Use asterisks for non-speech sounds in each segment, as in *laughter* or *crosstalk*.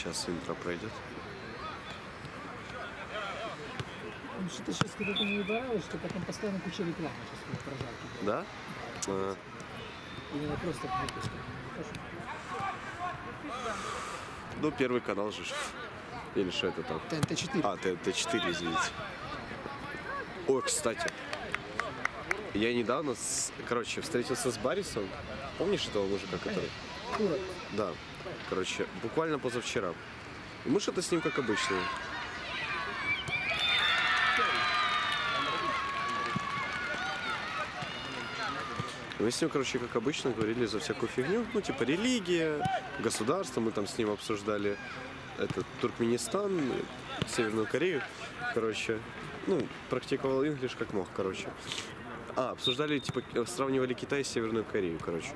Сейчас интро пройдет. Ну, Что-то сейчас когда-то мне понравилось, что потом постоянно куча рекламы сейчас в прожарке. Да? А, Именно просто. Не ну, первый канал же. Или что это там? ТНТ-4. А, Т- Т4, извините. Ой, кстати. Я недавно, с- короче, встретился с Барисом. Помнишь этого мужика, который? Да. Короче, буквально позавчера. И мы что-то с ним как обычно. Мы с ним, короче, как обычно, говорили за всякую фигню. Ну, типа религия, государство. Мы там с ним обсуждали этот Туркменистан, Северную Корею. Короче, ну, практиковал инглиш как мог, короче. А, обсуждали, типа, сравнивали Китай с Северную Корею, короче.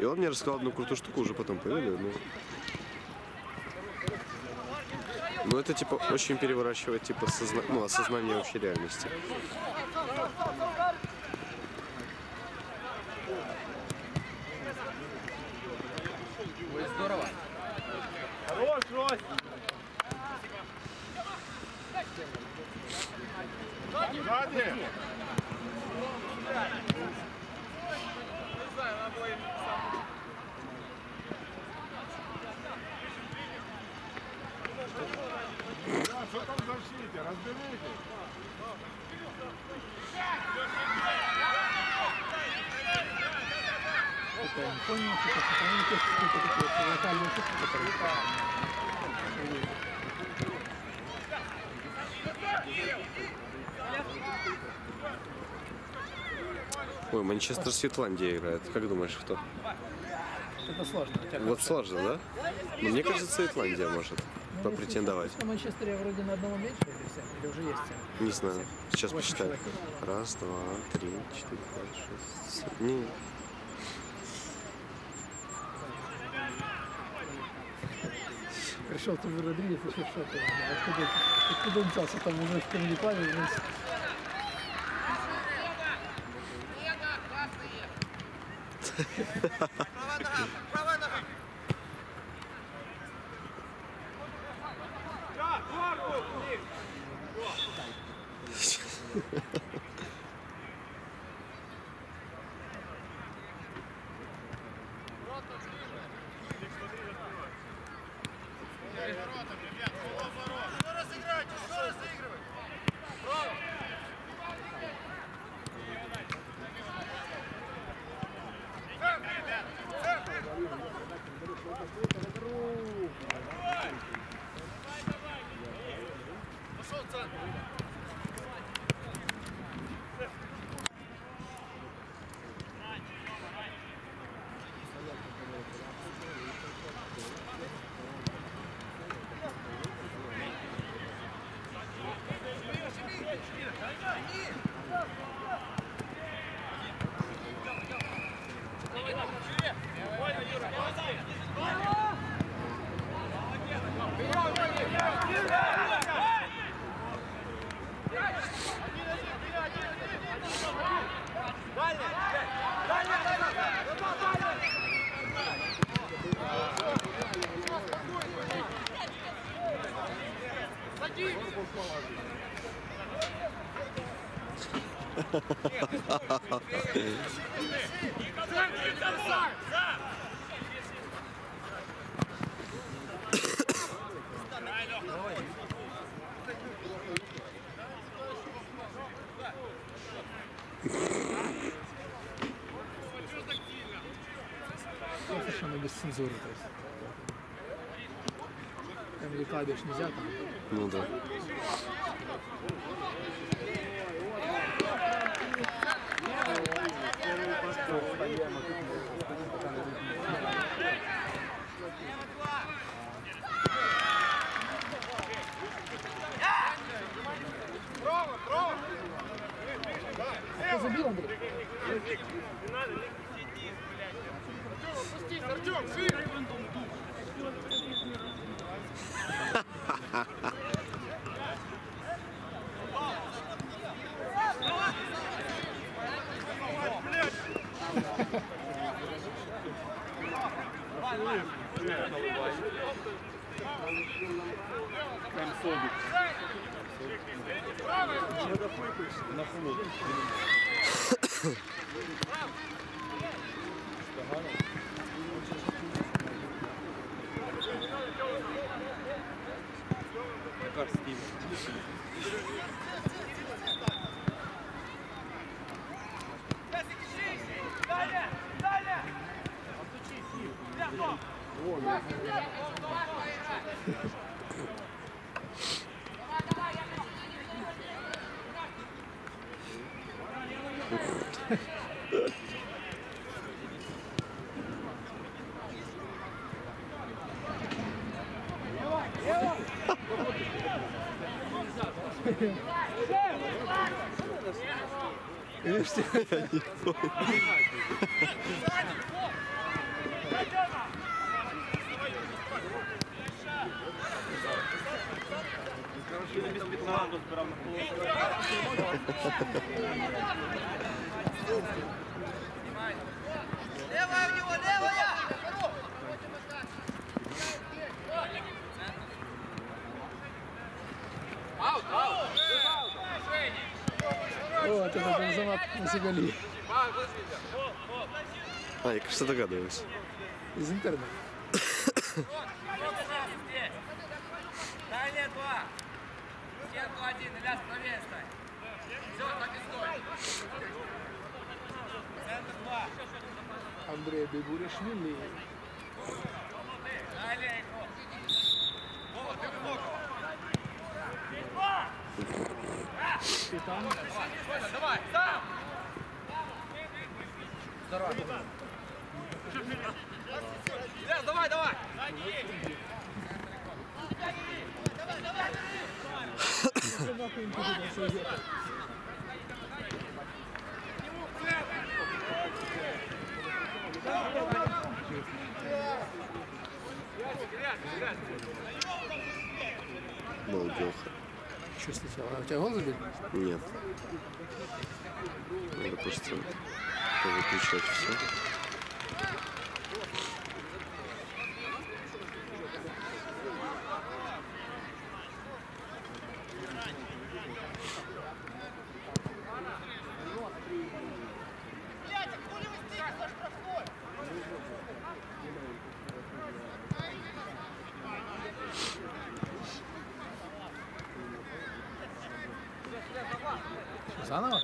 И он мне рассказал одну крутую штуку, уже потом поведаю, ну... Ну, это, типа, очень переворачивает, типа, созна... ну, осознание вообще реальности. Хорош, Рось! Сзади! Да, что там в защите? Разберите. Это не понял, что это они просто какие-то такие локальные шутки, которые... Ой, Манчестер с Ютландией играет. Как думаешь, кто? Это сложно. Вот сложно, да? Но мне кажется, Итландия может Ну, попретендовать. На Манчестере вроде на одного меньше или всем, или уже есть всем? Не знаю. Сейчас посчитаю. Раз, два, три, четыре, пять, шесть, семь. Не. Пришел Тимур Родригес, еще в шоке. Откуда, откуда он взялся там уже в первом плане? ну, Да, корпус! Ну, совершенно без цензуры. То есть. Там где кладешь нельзя, там Ну да. Кто забил, Андрей? Артем, шире! Левая у него, левая! Вот это Насигали А, я, кажется, догадываюсь. из интернета. Дальняя два. Стенку один, Ильяс, правее стой. Все, так и стой. Центр два. Андрей Бегуришвили. Далее игрок. Вова, ты ногу. Капитан. Давай, сам. Здорово. Ильяс, давай, давай. Балдеха. Что сначала? А у тебя гол забили? Нет. Надо просто повыключать все. Что, заново?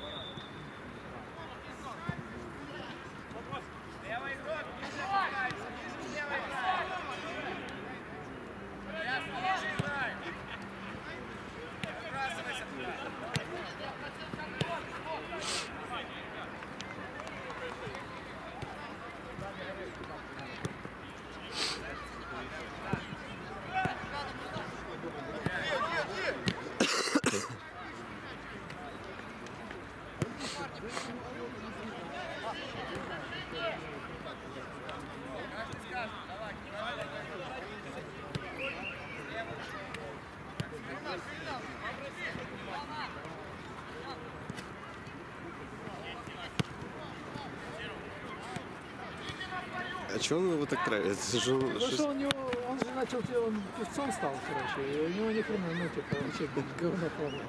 А чего он его так Потому что- что у него, он же начал, он певцом стал, короче, и у него ни хрена, ну, типа, вообще говно полное.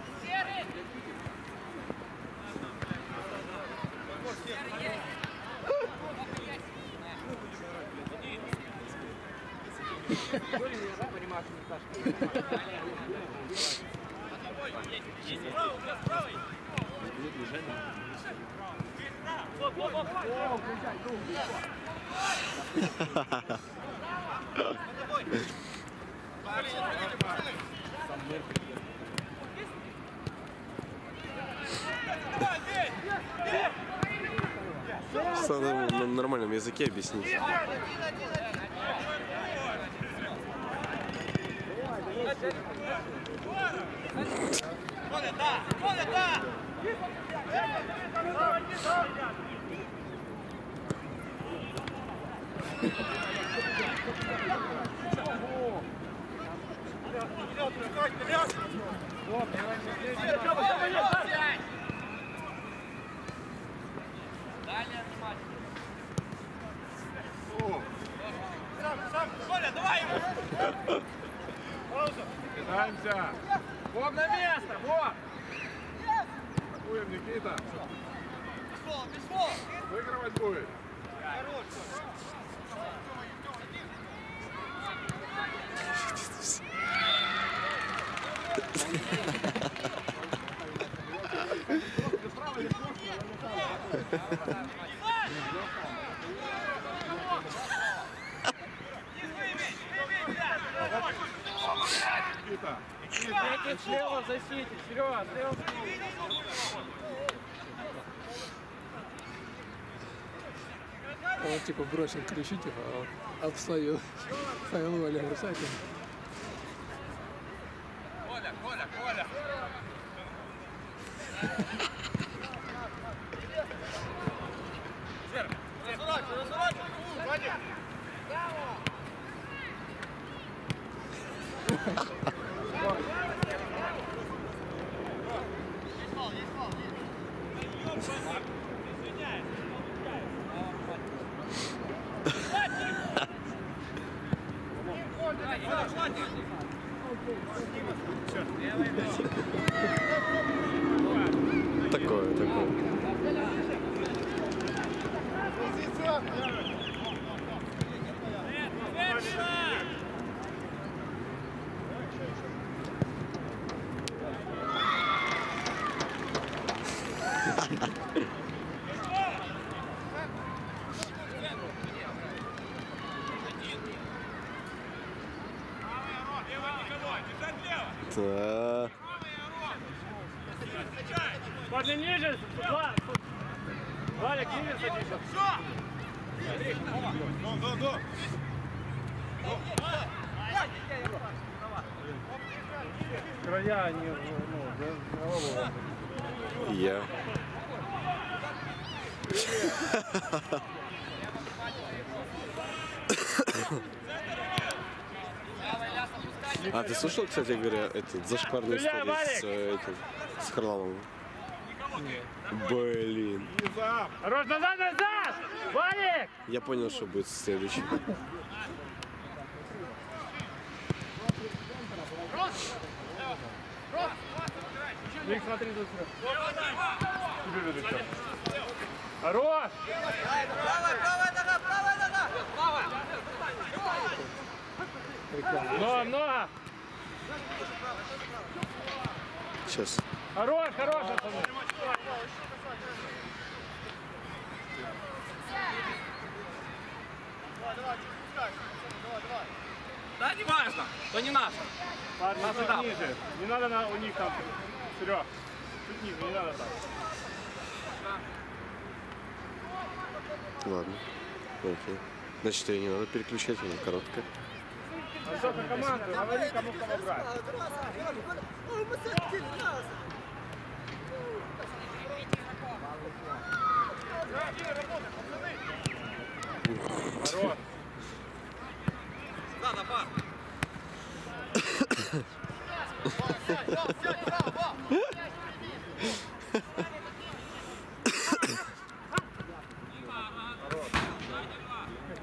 Надо ему на нормальном языке объяснить. Коля, да! Коля, да! Дальняя внимательно. Питаемся. Бог на место, Бог! Атакуем, Никита. Выигрывать будет. Никита. Третий слева в защите, Серега, слева. Он типа бросил ключи, типа, а он отставил. Ставил Оля бросать. Коля, Коля, Коля! Такое, такое. Да. Можно ниже, Влад. Валик, ниже садись. Края, они, ну, голову. Я. А ты слышал, кстати говоря, этот зашкварный история с, э, этим, с Харламовым? Блин. Хорош, назад, назад! Валик! Я понял, что будет следующий. Ник, смотри, за. Тебе ведут. Хорош! Правая, правая правая! Правая! Много, много! Сейчас. Хорош, хорош, пацаны. Да, не важно, то не наш. Парни, чуть ниже. Не надо на, у них там. Серег, чуть ниже, не надо так. Ладно. Окей. Значит, ее не надо переключать, она короткая. Антон, на команду, говори, кому кого брать. Хорош. Да, на пас.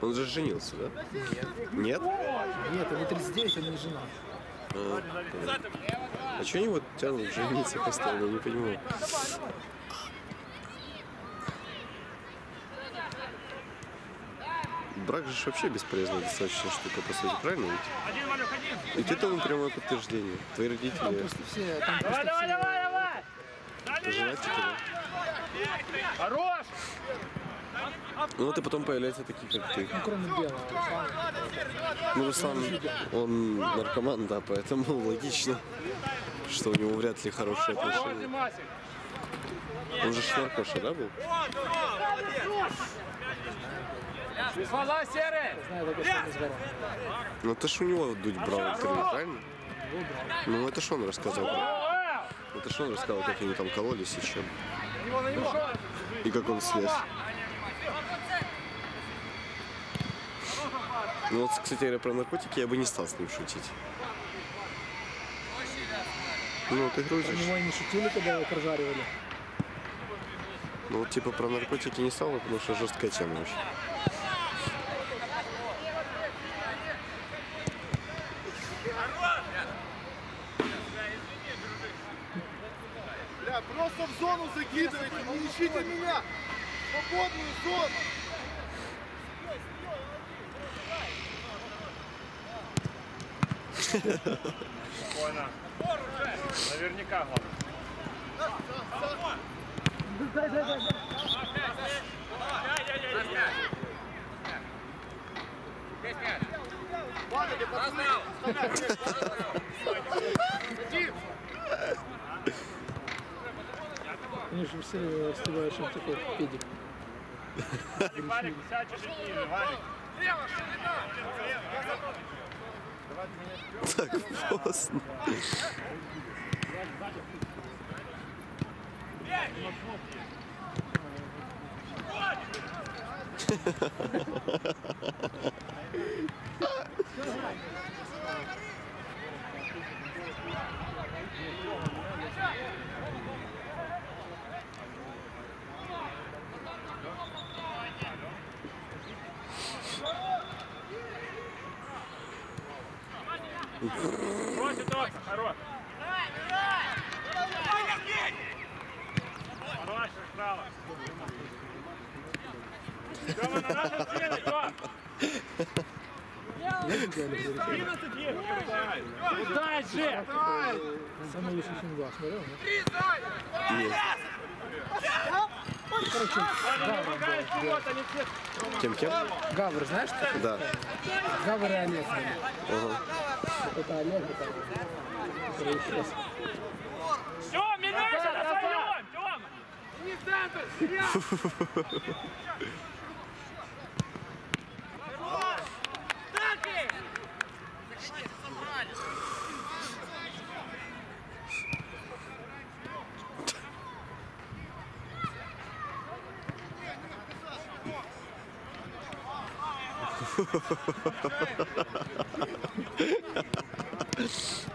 Он же женился, да? Нет? Нет, ему 39, он не жена. А что они вот тянут жениться постоянно, не понимаю. Брак же вообще бесполезная достаточно штука, по сути, правильно ведь? Один, Валюк, один. И ты тому прямое подтверждение. Твои Там родители просто все, там Давай, просто давай, все давай, давай! Дальше женатики, да? Хорош! Ну вот и потом появляются такие, как ты. ну, кроме белого. Ну, Руслан, он наркоман, да, поэтому *laughs* логично, что у него вряд ли хорошие Хорош, отношения. Он же ж наркоша, да, был? Ну это ж у него дуть брал интервью, правильно? Ну это ж он рассказал. Это ж он рассказал, как они там кололись и чем. И как он слез. Ну вот, кстати говоря, про наркотики я бы не стал с ним шутить. Ну, ты грузишь. Про него не шутили, когда его прожаривали? Ну, вот, типа, про наркотики не стало, потому что жесткая тема вообще. Бля, просто в зону закидывайте, не ищите меня! Свободную зону! Спокойно. Наверняка главное. Падайте, пацаны! Они же все остываешь, он такой педик. Валик, Валик, сядь чуть ниже, Валик. Так поздно. *laughs* Бросит окна, хорош. Хорош, справа. Тёма, на нашу стену, Тём. 11 есть. Куда же? Самый лучший фингал, смотрел, нет? Нет. Короче, они все. Кем-кем? Гавр, знаешь? Да. Гавр и Олег. Ага. Это Олег, Все, меняйся на своем, Тёма. Ладно, ハハハハハ!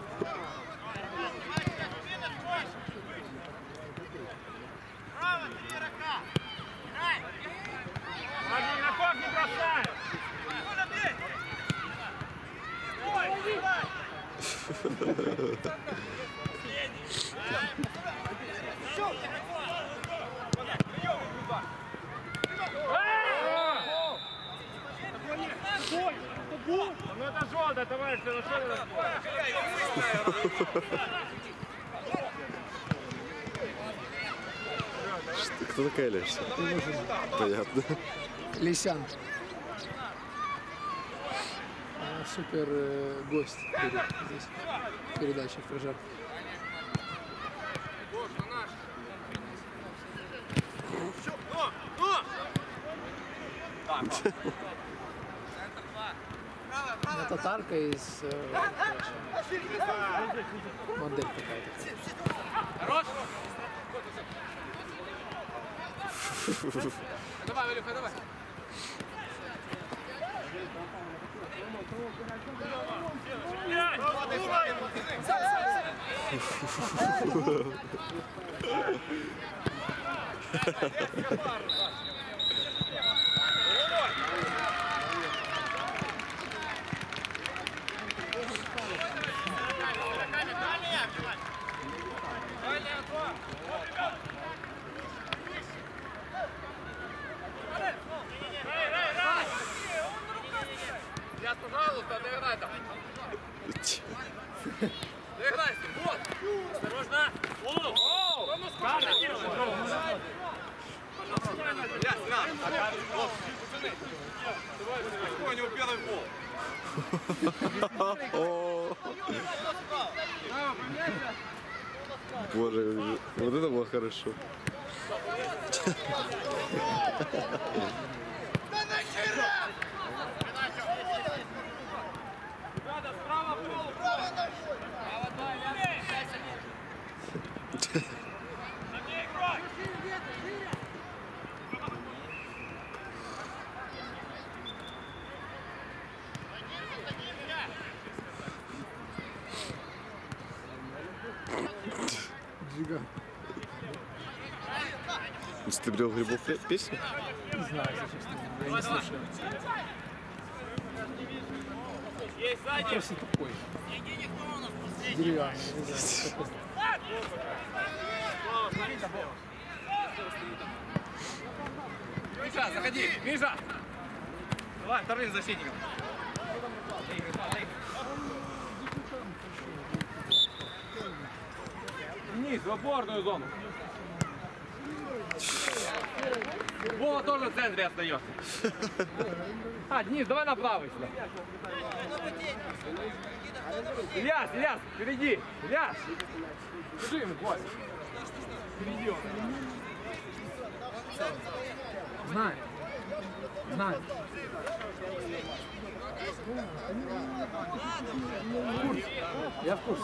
Леся? Понятно. Лисян. А, Супер э, гость здесь в передаче «Фрожар». Ну, татарка из э, модель какая-то. Хорош. Давай, Валюха, давай. Я, пожалуйста, доиграй там. Доиграй, вот. Осторожно. О, Рома, сколько Я, сразу. Вот, пацаны. Давай, какой у него первый гол? О, Боже, вот это было хорошо. Джига. Ты брел грибов пе- песню? Не знаю, если честно. Я не слушаю. Есть сзади. Просто тупой. Деревянный. Миша, заходи! Миша! Давай, вторым защитником. Вниз, в опорную зону. Вова тоже в центре остается. А, Денис, давай на правый сюда. Ильяс, Ильяс, впереди. Ильяс. Скажи ему, Кость. Впереди он. Знаю. Знаю. Я в курсе.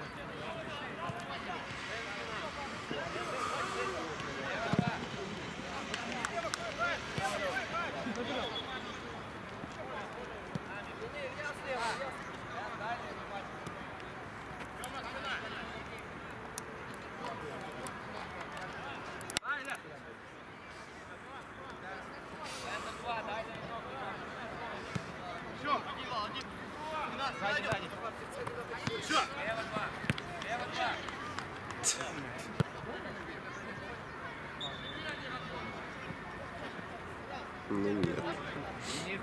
Ну нет. Нет,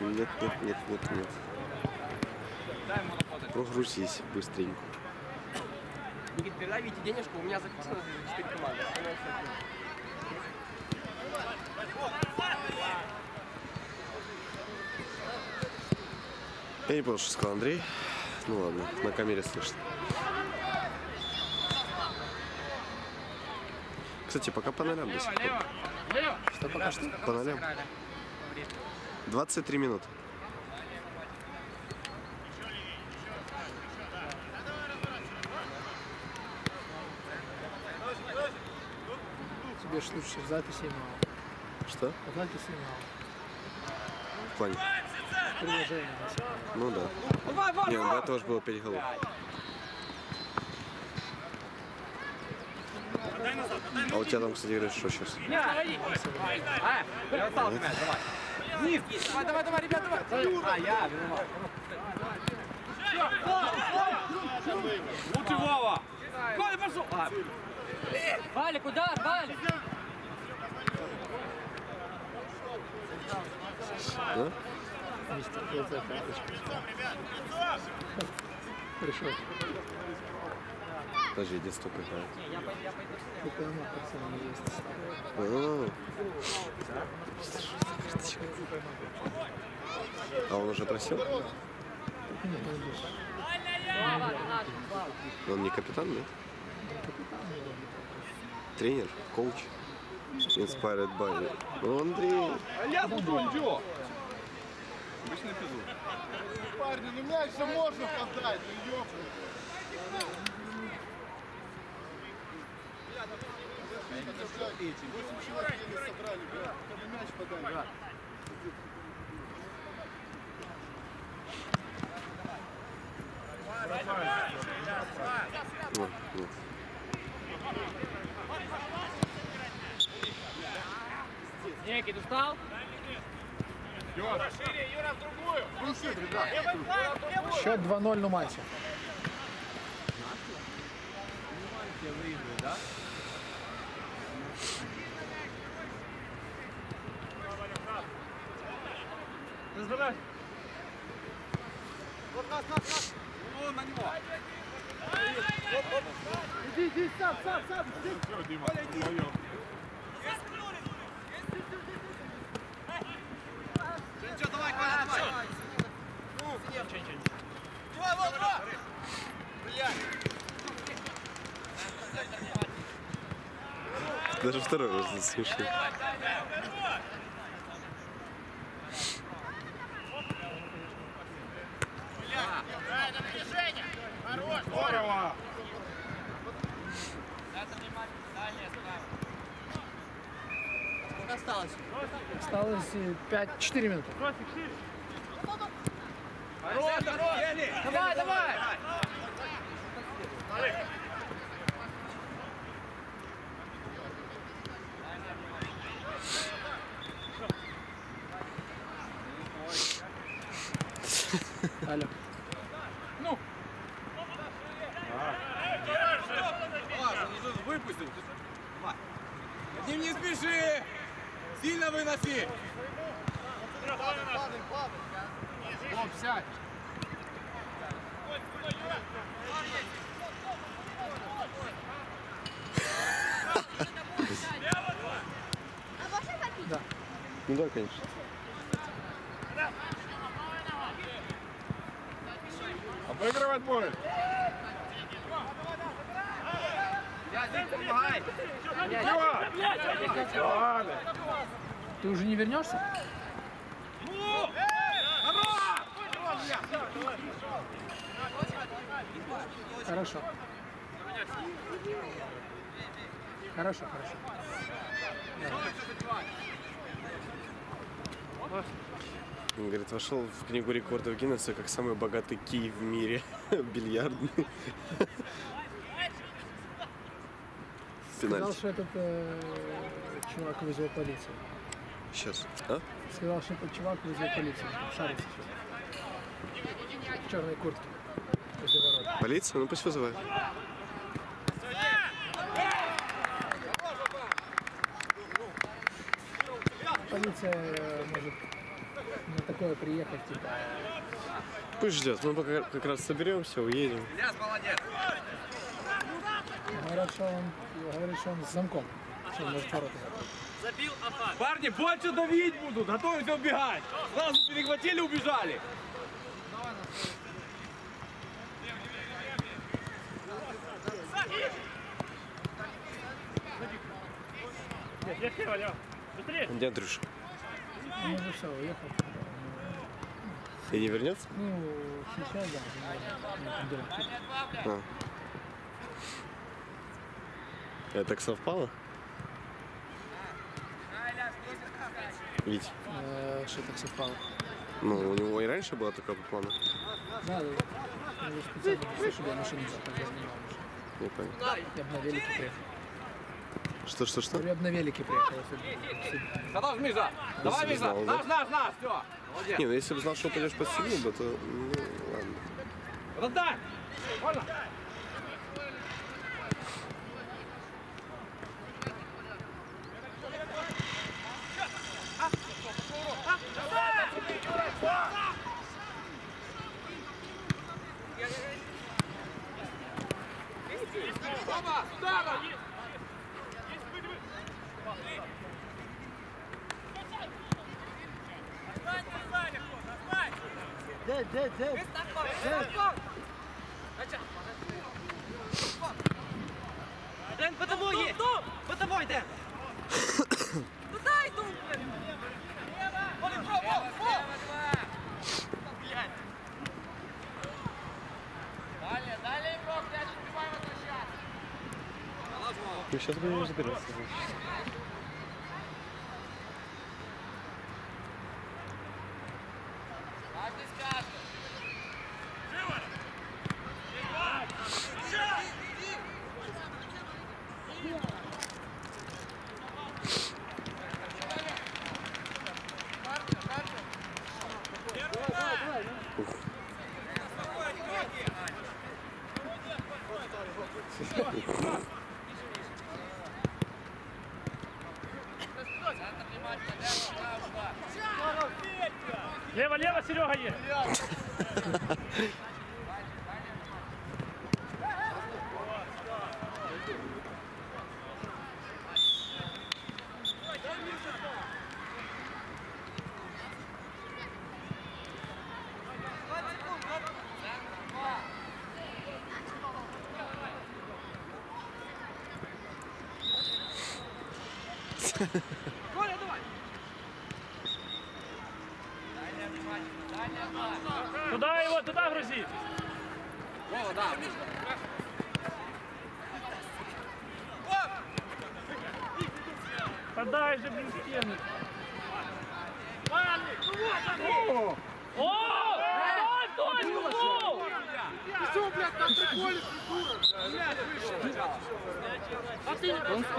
нет, нет, нет, нет. Прогрузись быстренько. Никит, передай Вите денежку, у меня записано 4 команды. Я не понял, что сказал Андрей. Ну ладно, на камере слышно. Кстати, пока по нолям до сих пор. Что пока что? По нолям. 23 минуты. Тебе ж лучше в записи мало. Что? В записи мало. В плане? Приложение. Ну да. Не, ну до этого же было 5 голов. А у тебя там, кстати, говорят, что сейчас? А, мяч, давай. Давай, давай, ребят, давай. А, я виноват. Лучше Вова. Коля пошел. А, Валик, удар, Валик! Да? Пришел. Подожди, где играет? Есть. А. А он уже просил? Нет, он не капитан, да? Тренер, коуч. Inspired by. Ну, Андрей. Я буду идет. Парни, ну мяч же можно подать, ну ёпта. Восемь человек еле собрали, бля. Только мяч подали. Вот, вот. Никит, устал? Счет 2-0 на матче. Даже второй раз заслушал. Здорово. Осталось? Осталось 5, 4 минуты. Хорош, хорош! Давай, давай! Над ним не спеши! Сильно выноси! Оп, сядь. Ну да, конечно. Обыгрывать будет. Я здесь Ты уже не вернешься? Хорошо. Хорошо, хорошо. Он говорит, вошел в книгу рекордов Гиннесса как самый богатый кий в мире. *laughs* Бильярдный. Сказал, что этот э, чувак вызвал полицию. Сейчас. А? Сказал, что этот чувак вызвал полицию. Шарится сейчас. В черной куртке. Полиция? Ну пусть вызывает. Полиция э, может на такое приехать, типа, Пусть ждет. Мы пока как раз соберемся, уедем. Молодец! говорят, что он, говорит, что он с замком. Что он может ворота закрыть. Парни, больше давить будут! Готовимся убегать! Сразу перехватили, убежали! Где Андрюша? Он уже все, уехал. И не вернется? Ну, сейчас, да. А. Это так совпало? Вить, Э, Что так совпало? ну у него и раньше была такая по плану. Да, да. Я специально чтобы я машину уже. Не понял. Я бы на велике приехал. Что, что, что? Я бы на велике приехал. Хорош, Миша! Давай, Миша! да? Наш, наш, наш! Все! Молодец! Не, ну если бы знал, что пойдешь под бы, то ну ладно. Раздай! Вольно! Ден, по тобою! По тобою, Ден! Туда йду, блин! Далее, далее, игрок, мяч успевай возвращаться! Ну сейчас будем разбираться. значит. Так Лево, лево, Серега є.